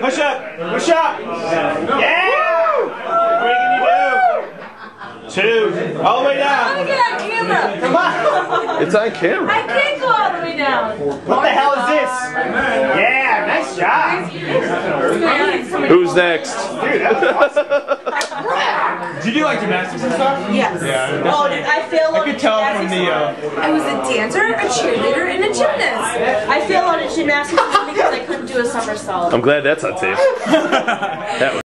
Push up. Push up. Yeah. Three can you do? Two. All the way down. Look at camera. Come on. It's on camera. I can't go all the way down. What the hell is this? Yeah, nice job. Who's next? Dude, that was awesome. Do you do like gymnastics and stuff? Yes. Yeah. Oh, did I fail I could tell from the. Uh, I was a dancer, a cheerleader, and a gymnast. I failed on a gymnastics because I couldn't do a somersault. I'm glad that's on tape. That was